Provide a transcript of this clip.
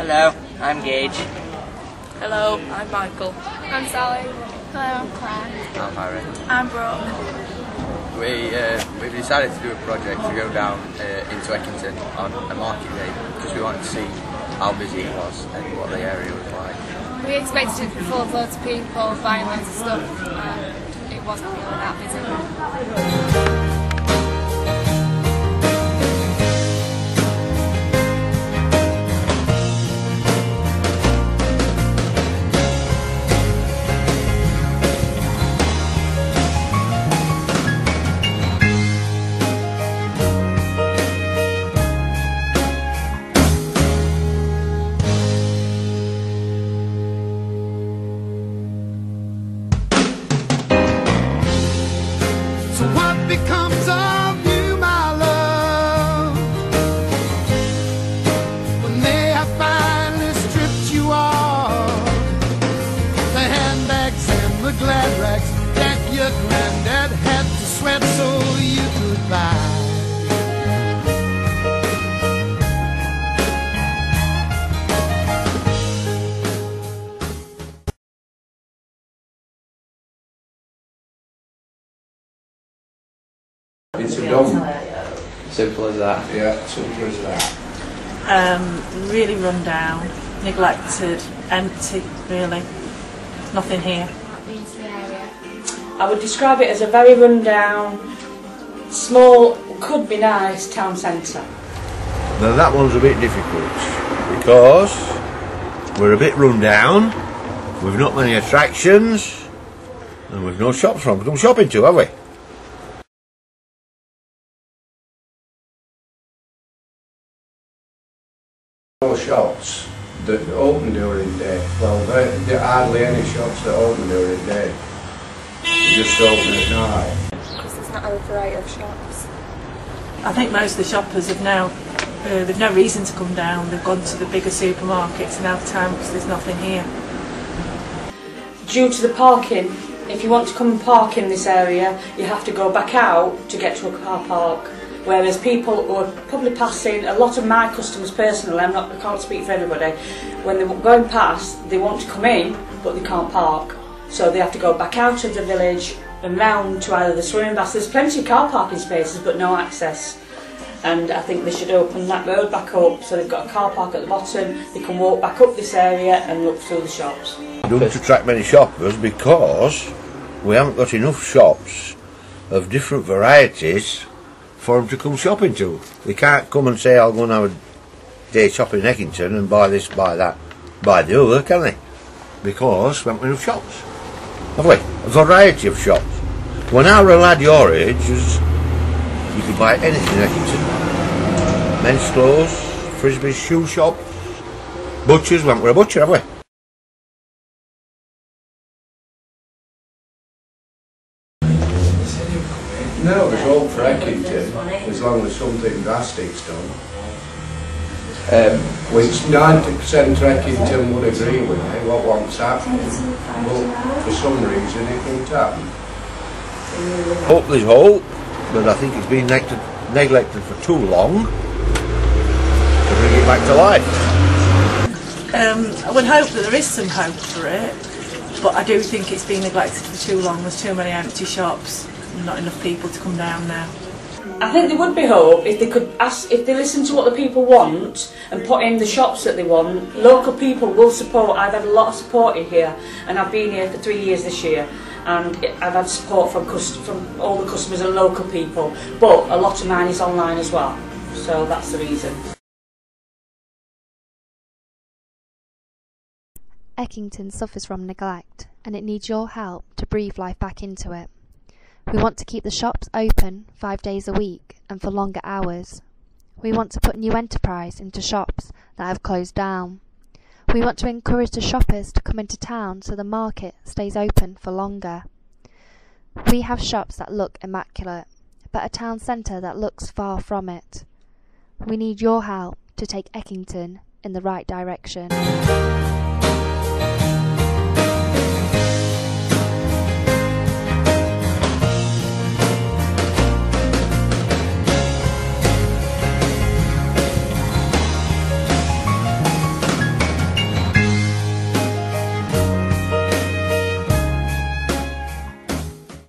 Hello, I'm Gage. Hello, I'm Michael. I'm Sally. Hello, I'm Claire. I'm Harry. I'm Brooke. We, uh, we've decided to do a project to go down uh, into Eckington on a market day because we wanted to see how busy it was and what the area was like. We expected it to be full of loads of people buying loads of stuff and it wasn't really that busy. So what becomes of you, my love? When they have finally stripped you the handbags and the glad rags that your granddad It's a dump. Simple as that. Yeah, simple as that. Um, really run down, neglected, empty, really. Nothing here. I would describe it as a very rundown, small, could be nice town centre. Now that one's a bit difficult because we're a bit run down, we've not many attractions, and we've no shops from come shopping to, have we? That open during the day. Well, there, there are hardly any shops that open during the day. They just open at night. Because there's not a variety of shops. I think most of the shoppers have now, uh, they've no reason to come down. They've gone to the bigger supermarkets now time because there's nothing here. Due to the parking, if you want to come and park in this area, you have to go back out to get to a car park. Whereas people who are probably passing, a lot of my customers personally, I'm not, I can't speak for everybody, when they're going past, they want to come in, but they can't park. So they have to go back out of the village and round to either the swimming baths. There's plenty of car parking spaces, but no access. And I think they should open that road back up so they've got a car park at the bottom. They can walk back up this area and look through the shops. Don't attract many shoppers because we haven't got enough shops of different varieties for them to come shopping to. They can't come and say, I'll go and have a day shopping in Eckington and buy this, buy that, buy the other, can they? Because we haven't enough shops. Have we? A variety of shops. When I were a lad your age, you could buy anything in Eckington. Men's clothes, Frisby's shoe shop, butchers, we haven't got a butcher, have we? No, there's hope for Eckington as long as something drastic's done. Um, Which 90% of Eckington would agree with me, what wants happening. But for some reason it won't happen. Hope there's hope, but I think it's been neglected, neglected for too long to bring it back to life. Um, I would hope that there is some hope for it, but I do think it's been neglected for too long. There's too many empty shops, and not enough people to come down now. I think there would be hope if they could ask, if they listen to what the people want and put in the shops that they want. Local people will support. I've had a lot of support in here, and I've been here for three years this year, and I've had support from cust- from all the customers and local people. But a lot of mine is online as well, so that's the reason. Eckington suffers from neglect and it needs your help to breathe life back into it. We want to keep the shops open five days a week and for longer hours. We want to put new enterprise into shops that have closed down. We want to encourage the shoppers to come into town so the market stays open for longer. We have shops that look immaculate, but a town centre that looks far from it. We need your help to take Eckington in the right direction.